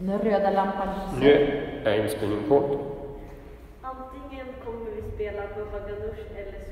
Den röda lampan lyser. Nu är inspelningen på. Antingen kommer vi spela Baba Ganoush eller så